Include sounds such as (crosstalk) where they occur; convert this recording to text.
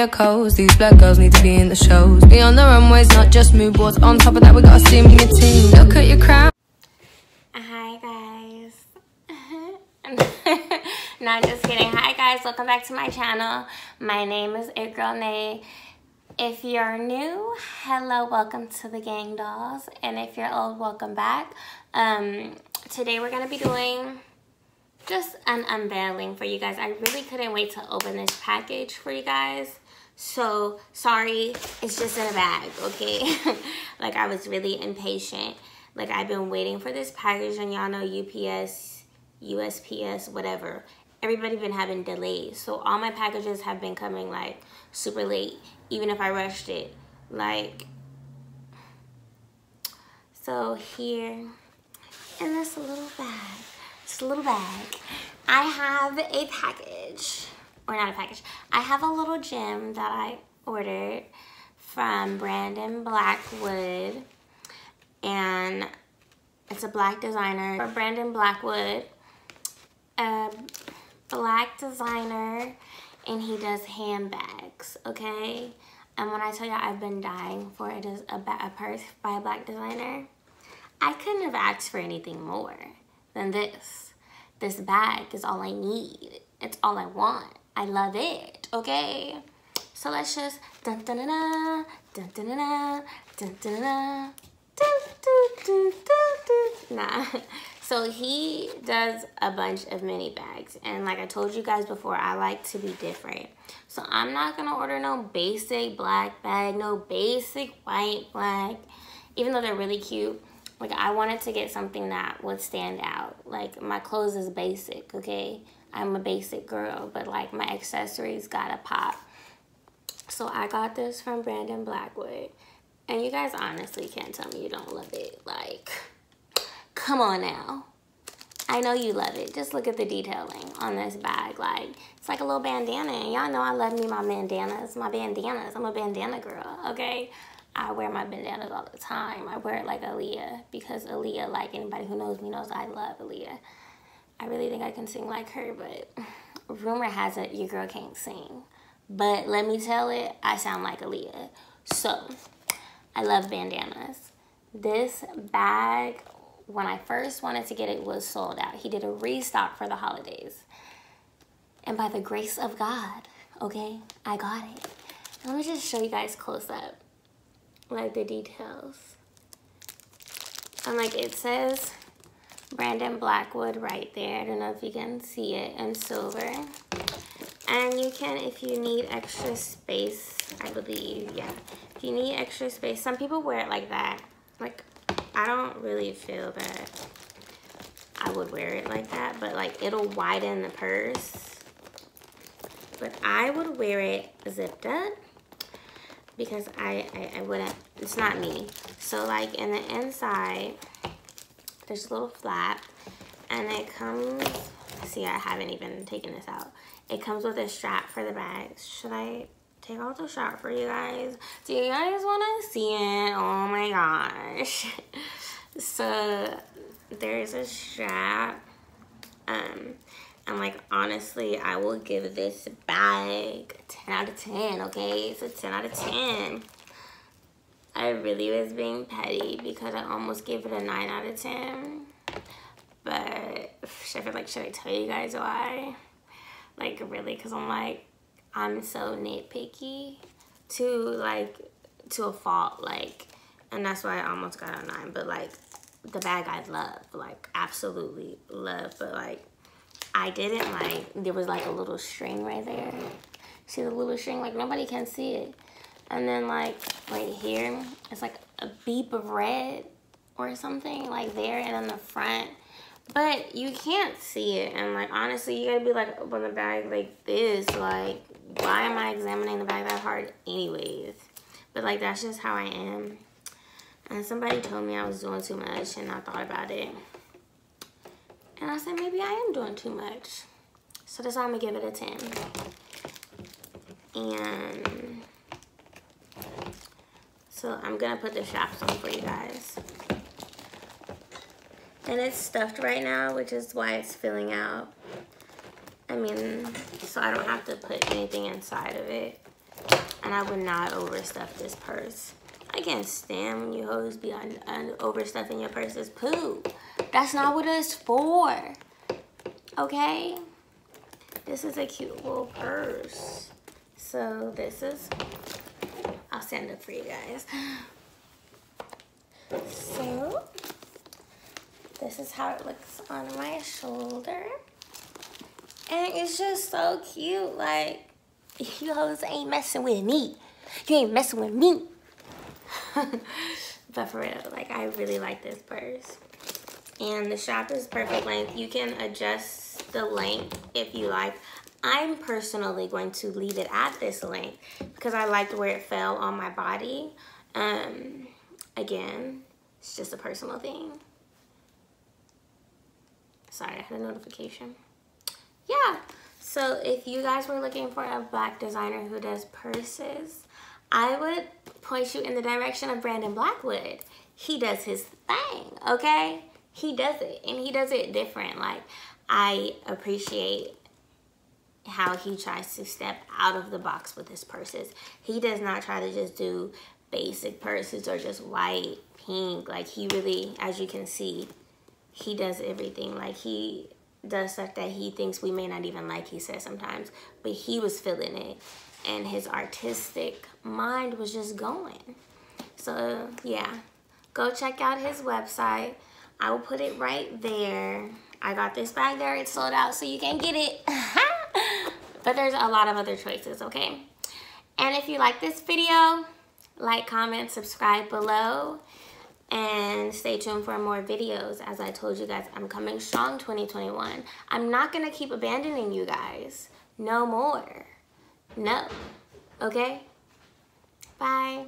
your clothes. These black girls need to be in the shows. Be on the runways, not just mood boards. On top of that, we got a steaming your team. Look at your crown. Hi guys. (laughs) no, I'm just kidding. Hi guys, welcome back to my channel. My name is It Girl Nae. If you're new, hello, welcome to the Gang Dolls. And if you're old, welcome back. Um, today we're gonna be doing just an unveiling for you guys. I really couldn't wait to open this package for you guys. So sorry, it's just in a bag, okay? (laughs) like I was really impatient. Like I've been waiting for this package and y'all know UPS, USPS, whatever. Everybody been having delays. So all my packages have been coming like super late, even if I rushed it. Like, so here in this little bag, this little bag, I have a package, or not a package. I have a little gem that I ordered from Brandon Blackwood and it's a black designer. For Brandon Blackwood a black designer and he does handbags okay? And when I tell you I've been dying for it is a, a purse by a black designer I couldn't have asked for anything more than this. This bag is all I need. It's all I want I love it okay so let's just dun dun dun dun dun dun dun dun dun dun nah so he does a bunch of mini bags and like i told you guys before i like to be different so i'm not gonna order no basic black bag no basic white black even though they're really cute like i wanted to get something that would stand out like my clothes is basic okay i'm a basic girl but like my accessories gotta pop so i got this from brandon blackwood and you guys honestly can't tell me you don't love it. Like, come on now. I know you love it. Just look at the detailing on this bag. Like, it's like a little bandana. And y'all know I love me my bandanas. My bandanas. I'm a bandana girl, okay? I wear my bandanas all the time. I wear it like Aaliyah because Aaliyah, like anybody who knows me knows I love Aaliyah. I really think I can sing like her, but rumor has it your girl can't sing. But let me tell it, I sound like Aaliyah. So, I love bandanas. This bag, when I first wanted to get it, was sold out. He did a restock for the holidays. And by the grace of God, okay, I got it. Let me just show you guys close up, like the details. And like it says Brandon Blackwood right there. I don't know if you can see it in silver. And you can, if you need extra space, I believe, yeah. If you need extra space, some people wear it like that. Like, I don't really feel that I would wear it like that, but like it'll widen the purse. But I would wear it zipped up because I, I, I wouldn't, it's not me. So like in the inside, there's a little flap and it comes, see I haven't even taken this out. It comes with a strap for the bags. Should I take out the strap for you guys? Do you guys want to see it? Oh my gosh. (laughs) so there's a strap. Um, and like honestly, I will give this bag 10 out of 10, okay? It's a 10 out of 10. I really was being petty because I almost gave it a 9 out of 10. But I feel like, should I tell you guys why? like really? Because i'm like i'm so nitpicky to like to a fault like and that's why i almost got a nine. But like the bag i love like absolutely love. But like i didn't like there was like a little string right there. See the little string? Like nobody can see it and then like right here it's like a beep of red or something like there and on the front but you can't see it. And like, honestly, you gotta be like open the bag like this. Like, why am I examining the bag that hard anyways? But like, that's just how I am. And somebody told me I was doing too much and I thought about it. And I said, maybe I am doing too much. So this I'm gonna give it a 10. And so I'm gonna put the straps on for you guys. And it's stuffed right now, which is why it's filling out. I mean, so I don't have to put anything inside of it. And I would not overstuff this purse. I can't stand when you hoes be on, overstuffing your purses. Poo. That's not what it's for. Okay? This is a cute little purse. So this is, Send it for you guys. (gasps) So, this is how it looks on my shoulder. And it's just so cute. Like, (laughs) you hoes ain't messing with me. You ain't messing with me. (laughs) but for real, like, I really like this purse. And the strap is perfect length. You can adjust the length if you like. I'm personally going to leave it at this length because I liked where it fell on my body. Um, again, it's just a personal thing. Sorry, I had a notification. Yeah, so if you guys were looking for a black designer who does purses, I would point you in the direction of Brandon Blackwood. He does his thing, okay? He does it, and he does it different. Like, I appreciate how he tries to step out of the box with his purses. He does not try to just do basic purses or just white, pink. Like he really, as you can see, he does everything. Like he does stuff that he thinks we may not even like, he says sometimes. But he was feeling it. And his artistic mind was just going. So yeah, go check out his website. I will put it right there. I got this bag there. It's sold out, so you can get it. (laughs) but there's a lot of other choices, okay? And if you like this video, like, comment, subscribe below, and stay tuned for more videos. As I told you guys, I'm coming strong 2021. I'm not going to keep abandoning you guys. No more. No. Okay? Bye.